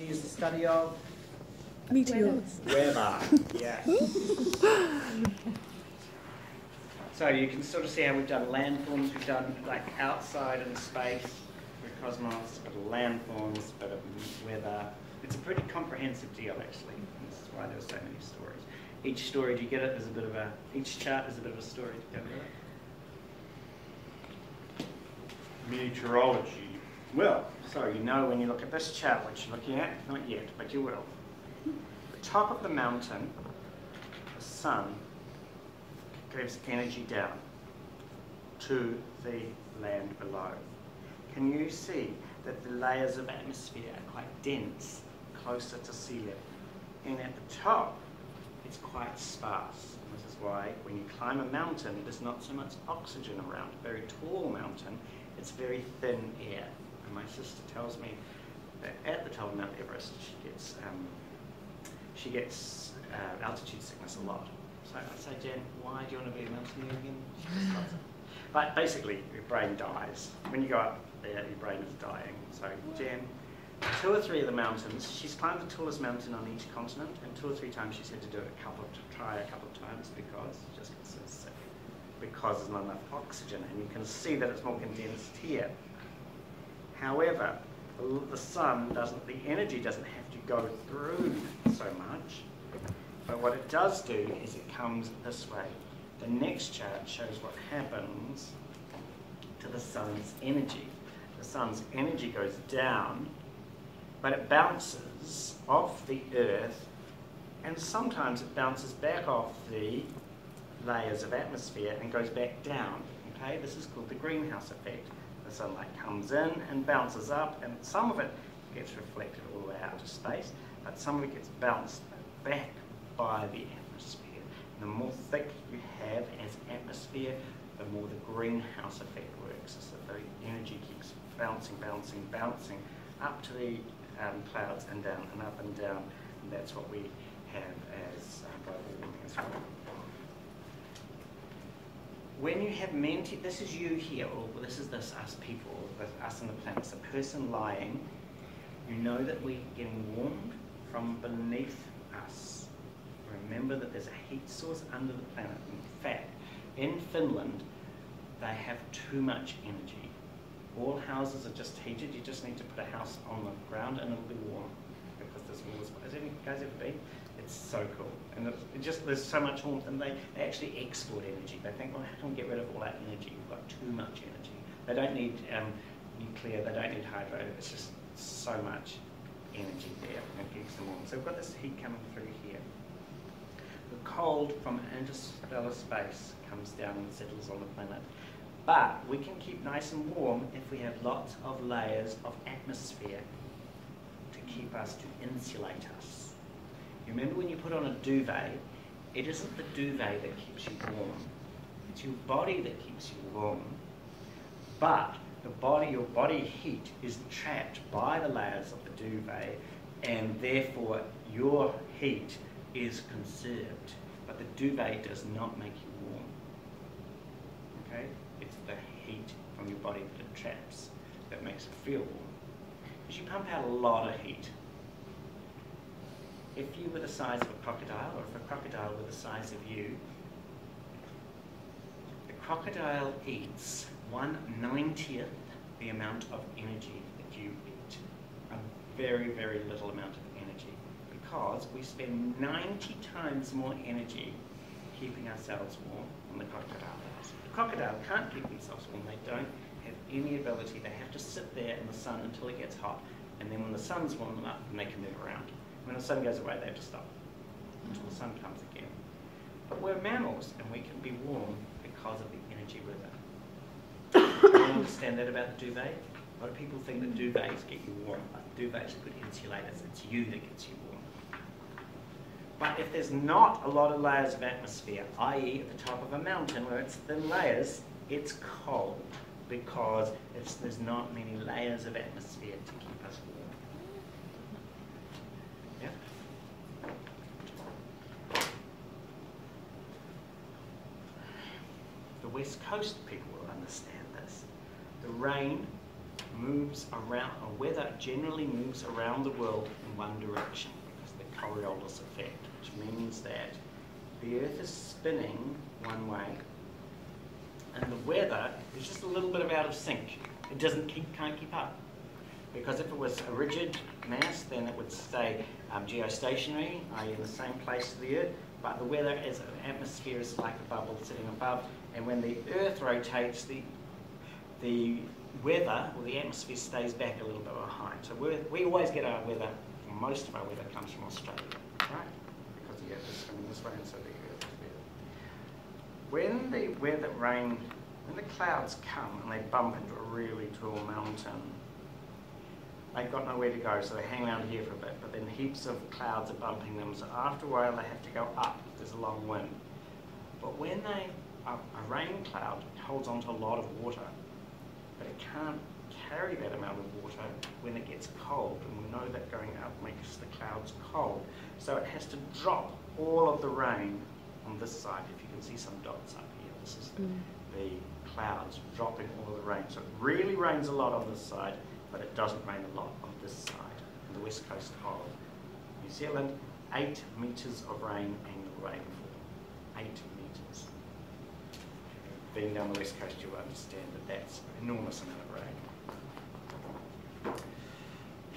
is the study of Meteors. weather. yes. so you can sort of see how we've done landforms, we've done like outside in space, with cosmos, but landforms, bit of weather. It's a pretty comprehensive deal actually. This is why there's so many stories. Each story, do you get it? There's a bit of a, each chart is a bit of a story. Do you get it? Meteorology. Well, so you know when you look at this chart what you're looking at? Not yet, but you will. The top of the mountain, the sun, gives energy down to the land below. Can you see that the layers of atmosphere are quite dense, closer to sea level? And at the top, it's quite sparse. This is why when you climb a mountain, there's not so much oxygen around. A very tall mountain, it's very thin air. And my sister tells me that at the top of Mount Everest, she gets um, she gets uh, altitude sickness a lot. So I say, Jen, why do you want to be a mountaineer again? But basically, your brain dies. When you go up there, your brain is dying. So Jen, two or three of the mountains, she's climbed the tallest mountain on each continent, and two or three times she's had to do it a couple of, try a couple of times because she just gets so sick. Because there's not enough oxygen, and you can see that it's more condensed here. However, the sun doesn't, the energy doesn't have to go through so much. But what it does do is it comes this way. The next chart shows what happens to the sun's energy. The sun's energy goes down, but it bounces off the earth, and sometimes it bounces back off the layers of atmosphere and goes back down. Okay, this is called the greenhouse effect. Sunlight comes in and bounces up, and some of it gets reflected all the way out to space, but some of it gets bounced back by the atmosphere. The more thick you have as atmosphere, the more the greenhouse effect works. So the energy keeps bouncing, bouncing, bouncing up to the um, clouds and down and up and down. And that's what we have as uh, global warming as well. When you have menti, this is you here, or this is this us people, us and the planet. It's a person lying. You know that we're getting warmed from beneath us. Remember that there's a heat source under the planet. In fact, in Finland, they have too much energy. All houses are just heated. You just need to put a house on the ground and it'll be warm because there's all this. Has any guys ever been? It's so cool, and it, just there's so much warmth, and they, they actually export energy. They think, well, how can we get rid of all that energy? We've got too much energy. They don't need um, nuclear. They don't need hydro. It's just so much energy there, and it keeps them warm. So we've got this heat coming through here. The cold from interstellar space comes down and settles on the planet. But we can keep nice and warm if we have lots of layers of atmosphere to keep us, to insulate us. You remember when you put on a duvet, it isn't the duvet that keeps you warm. It's your body that keeps you warm. But the body, your body heat is trapped by the layers of the duvet, and therefore your heat is conserved. But the duvet does not make you warm. Okay? It's the heat from your body that it traps that makes it feel warm. Because you pump out a lot of heat. If you were the size of a crocodile, or if a crocodile were the size of you, the crocodile eats one ninetieth the amount of energy that you eat. A very, very little amount of energy. Because we spend 90 times more energy keeping ourselves warm than the crocodile does. The crocodile can't keep themselves warm. They don't have any ability. They have to sit there in the sun until it gets hot. And then when the sun's warm them up, then they can move around. When the sun goes away, they have to stop until the sun comes again. But we're mammals, and we can be warm because of the energy we're you understand that about the duvet? A lot of people think that duvets get you warm, but duvets are good insulators. It's you that gets you warm. But if there's not a lot of layers of atmosphere, i.e. at the top of a mountain where it's thin layers, it's cold because it's, there's not many layers of atmosphere to keep us warm. The West Coast people will understand this. The rain moves around, or weather generally moves around the world in one direction because of the Coriolis effect, which means that the Earth is spinning one way and the weather is just a little bit of out of sync. It doesn't keep, can't keep up. Because if it was a rigid mass, then it would stay um, geostationary, i.e. in the same place as the Earth, but the weather is an atmosphere is like a bubble sitting above, and when the Earth rotates, the the weather or the atmosphere stays back a little bit behind. So we we always get our weather, or most of our weather comes from Australia, right? Because the Earth is spinning this way, and so the Earth. When the weather rain, when the clouds come and they bump into a really tall mountain, they've got nowhere to go, so they hang around here for a bit, but then heaps of clouds are bumping them, so after a while they have to go up, there's a long wind. But when they, a, a rain cloud holds onto a lot of water, but it can't carry that amount of water when it gets cold, and we know that going up makes the clouds cold. So it has to drop all of the rain on this side. If you can see some dots up here, this is Mm. the clouds dropping all of the rain. So it really rains a lot on this side, but it doesn't rain a lot on this side, on the west coast of New Zealand. Eight metres of rain annual rainfall. Eight metres. Being down the west coast, you'll understand that that's an enormous amount of rain.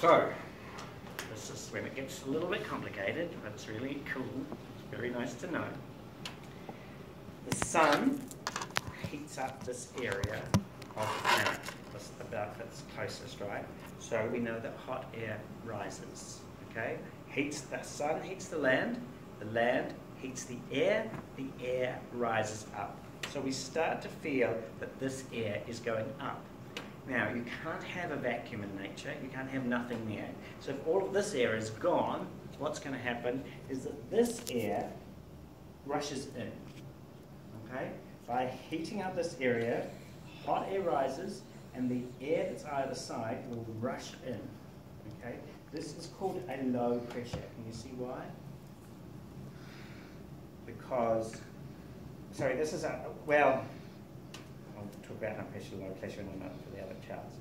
So, this is when it gets a little bit complicated, but it's really cool. It's very nice to know. The sun heats up this area of the planet, about that's closest, right? So we know that hot air rises, okay? Heats the sun heats the land, the land heats the air, the air rises up. So we start to feel that this air is going up. Now, you can't have a vacuum in nature, you can't have nothing there. So if all of this air is gone, what's going to happen is that this air rushes in. Okay? By heating up this area, hot air rises and the air that's either side will rush in. Okay? This is called a low pressure. Can you see why? Because, sorry, this is a, well, I'll talk about high pressure, low pressure in a minute for the other charts.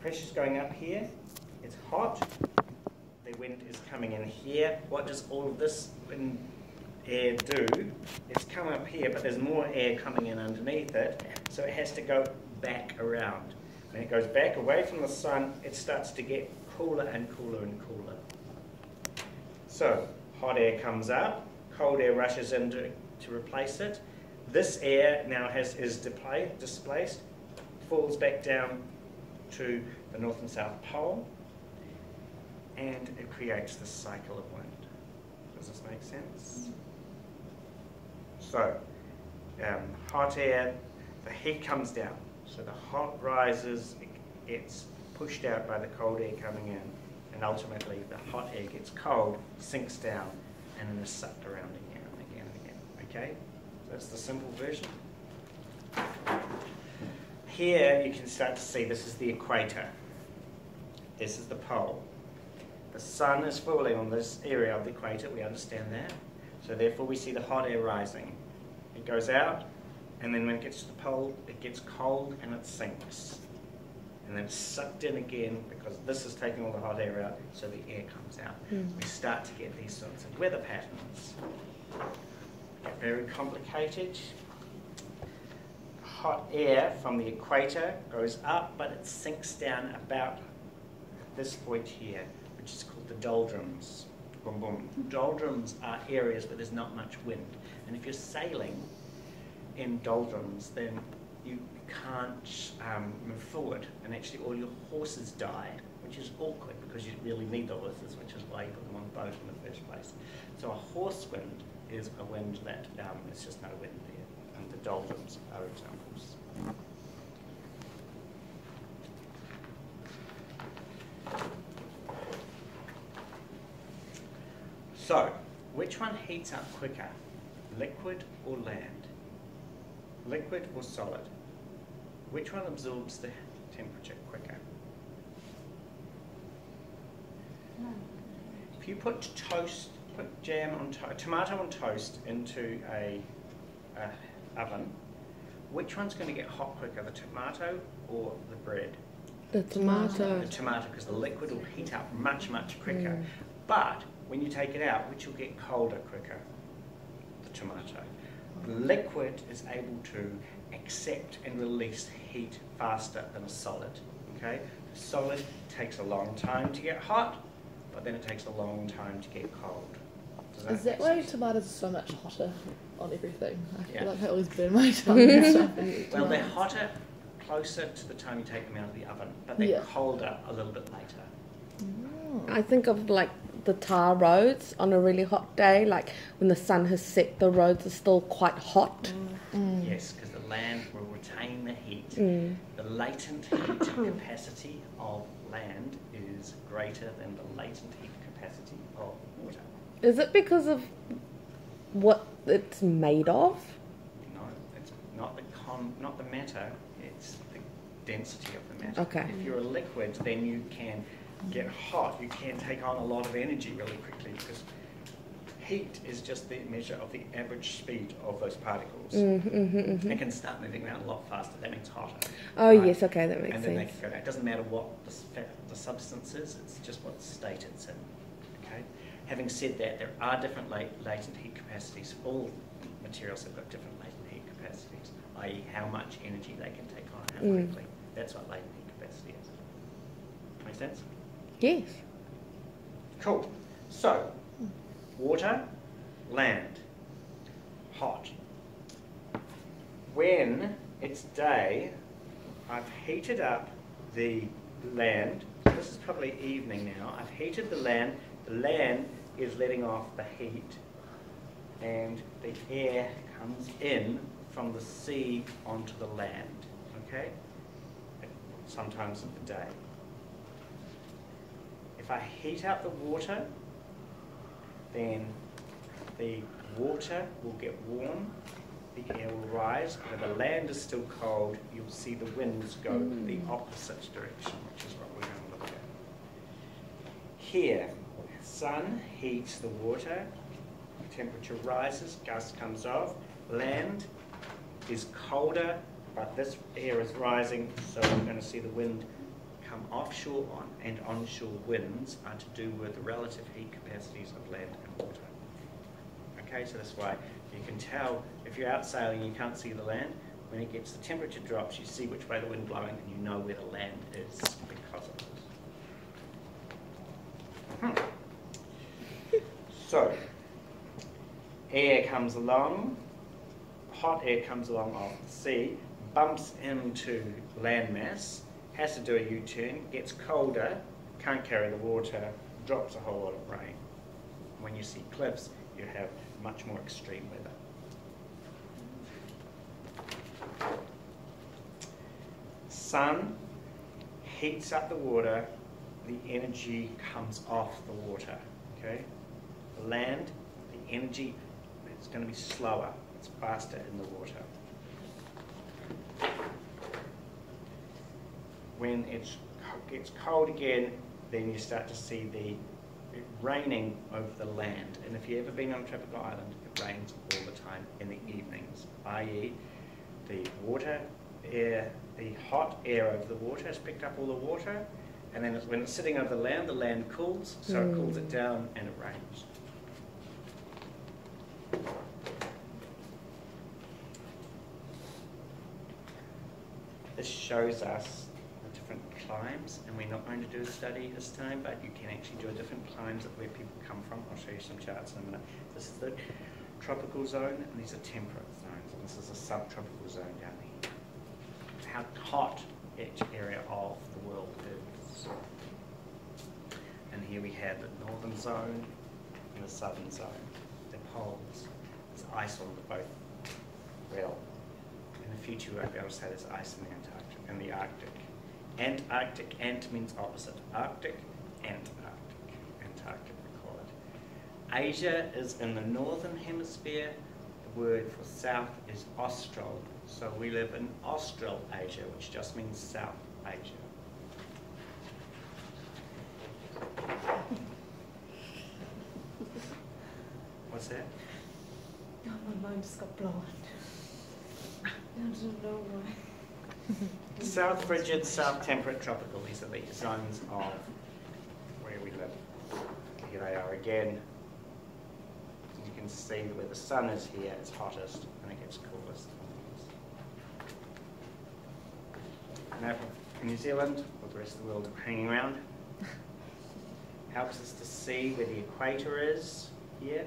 Pressure's going up here, it's hot, the wind is coming in here. What does all of this wind air do? It's come up here, but there's more air coming in underneath it, so it has to go back around. When it goes back away from the sun, it starts to get cooler and cooler and cooler. So, hot air comes up, cold air rushes in to, to replace it. This air now has is displaced, falls back down to the north and south pole, and it creates this cycle of wind. Does this make sense? So, um, hot air, the heat comes down. So the hot rises, it gets pushed out by the cold air coming in, and ultimately the hot air gets cold, sinks down, and then is sucked around again and again and again. Okay? So That's the simple version. Here you can start to see this is the equator. This is the pole. The sun is falling on this area of the equator, we understand that. So therefore we see the hot air rising. It goes out, and then when it gets to the pole, it gets cold and it sinks. And then it's sucked in again because this is taking all the hot air out, so the air comes out. Mm. We start to get these sorts of weather patterns. Get very complicated. Hot air from the equator goes up, but it sinks down about this point here, which is called the doldrums. Boom, boom. Doldrums are areas where there's not much wind. And if you're sailing in doldrums, then you can't um, move forward. And actually, all your horses die, which is awkward because you really need the horses, which is why you put them on the boat in the first place. So a horse wind is a wind that um, there's just no wind there. And the doldrums are examples. So, which one heats up quicker, liquid or land? Liquid or solid? Which one absorbs the temperature quicker? If you put toast, put jam on to- tomato on toast into a, a oven, which one's going to get hot quicker, the tomato or the bread? The tomato. The tomato, because the liquid will heat up much, much quicker. Mm. But when you take it out, which will get colder quicker? The tomato. The liquid is able to accept and release heat faster than a solid. Okay? A solid takes a long time to get hot, but then it takes a long time to get cold. Does Is that why sense? tomatoes are so much hotter on everything? I feel Yeah. like I always burn my tongue and stuff. when you eat Well, they're hotter closer to the time you take them out of the oven, but they're Yeah. colder a little bit later. I think of like the tar roads on a really hot day, like when the sun has set, the roads are still quite hot. Mm. Yes, because the land will retain the heat. Mm. The latent heat capacity of land is greater than the latent heat capacity of water. Is it because of what it's made of? No, it's not the con, not the matter. It's the density of the matter. Okay. If you're a liquid, then you can get hot. You can take on a lot of energy really quickly because heat is just the measure of the average speed of those particles. Mm, hmm hmm They can start moving around a lot faster. That means hotter. Oh Right. yes, okay, that makes sense. and then they can go down. It doesn't matter what the, the substance is, it's just what state it's in. Okay? Having said that, there are different la- latent heat capacities. All materials have got different latent heat capacities, i.e., how much energy they can take on, how Mm. quickly. That's what latent heat capacity is. Make sense? Yes. Cool. So, water, land, hot. When it's day, I've heated up the land. This is probably evening now. I've heated the land. The land is letting off the heat, and the air comes in from the sea onto the land. Okay? Sometimes of the day. If I heat up the water, then the water will get warm, the air will rise, but if the land is still cold, you'll see the winds go in the opposite direction, which is what we're going to look at. Here, sun heats the water, temperature rises, gust comes off, land is colder, but this air is rising, so we're going to see the wind offshore on and onshore winds are to do with the relative heat capacities of land and water. Okay, so that's why you can tell if you're out sailing and you can't see the land, when it gets the temperature drops, you see which way the wind blowing and you know where the land is because of it. Hmm. So, air comes along, hot air comes along off the sea, bumps into landmass, has to do a U-turn, gets colder, can't carry the water, drops a whole lot of rain. When you see cliffs, you have much more extreme weather. Sun heats up the water, the energy comes off the water. Okay? Land, the energy it's going to be slower, it's faster in the water. When it gets cold again, then you start to see the it raining over the land. And if you've ever been on a tropical island, it rains all the time in the evenings, i.e., the water, air, the hot air over the water has picked up all the water, and then it's, when it's sitting over the land, the land cools, so it cools it mm. down and it rains. This shows us climes, and we're not going to do a study this time, but you can actually do a different climes of where people come from. I'll show you some charts in a minute. This is the tropical zone, and these are temperate zones, and this is a subtropical zone down here. How hot each area of the world is. And here we have the northern zone and the southern zone, the poles. There's ice on both. Well, in the future won't be able to say there's ice in the Antarctic and the Arctic. Antarctic, ant means opposite. Arctic, Antarctic. Antarctic we. Asia is in the northern hemisphere. The word for south is austral. So we live in austral Asia, which just means South Asia. What's that? My mind just got blown. I don't know Norway. South frigid, south temperate, tropical. These are the zones of where we live. Here they are again. You can see, where the sun is here, it's hottest and it gets coolest. Map of New Zealand, or the rest of the world hanging around. Helps us to see where the equator is here.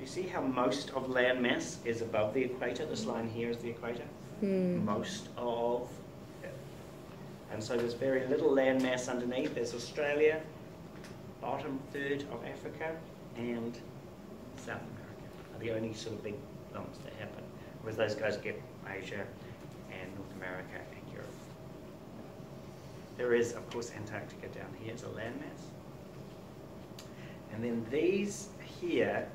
You see how most of land mass is above the equator? This line here is the equator Hmm. most of. And so there's very little land mass underneath. There's Australia, bottom third of Africa, and South America are the only sort of big lumps that happen. Whereas those guys get Asia and North America and Europe. There is, of course, Antarctica down here as a landmass. And then these here,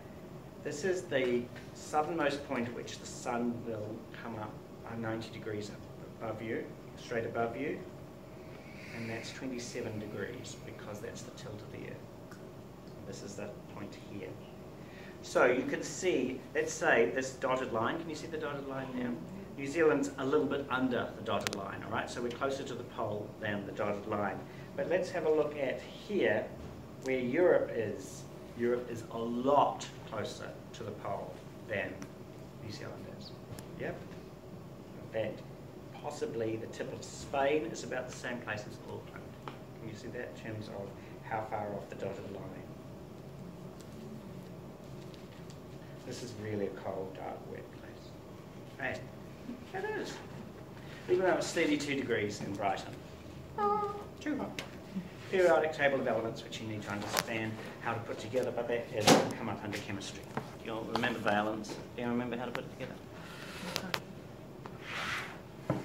this is the southernmost point at which the sun will come up uh, 90 degrees above you, straight above you. And that's 27 degrees because that's the tilt of the Earth. This is the point here. So you can see, let's say this dotted line, can you see the dotted line now? New Zealand's a little bit under the dotted line, all right? So we're closer to the pole than the dotted line. But let's have a look at here, where Europe is. Europe is a lot closer to the pole than New Zealand is. Yep. Fact, possibly the tip of Spain is about the same place as Auckland. Can you see that in terms of how far off the dotted line? This is really a cold, dark, wet place. Hey, it is. Even though it's 32 degrees in Brighton. Oh, too hot. Periodic table of elements which you need to understand how to put together, but that has come up under chemistry. Do You'll remember valence. Do you remember how to put it together?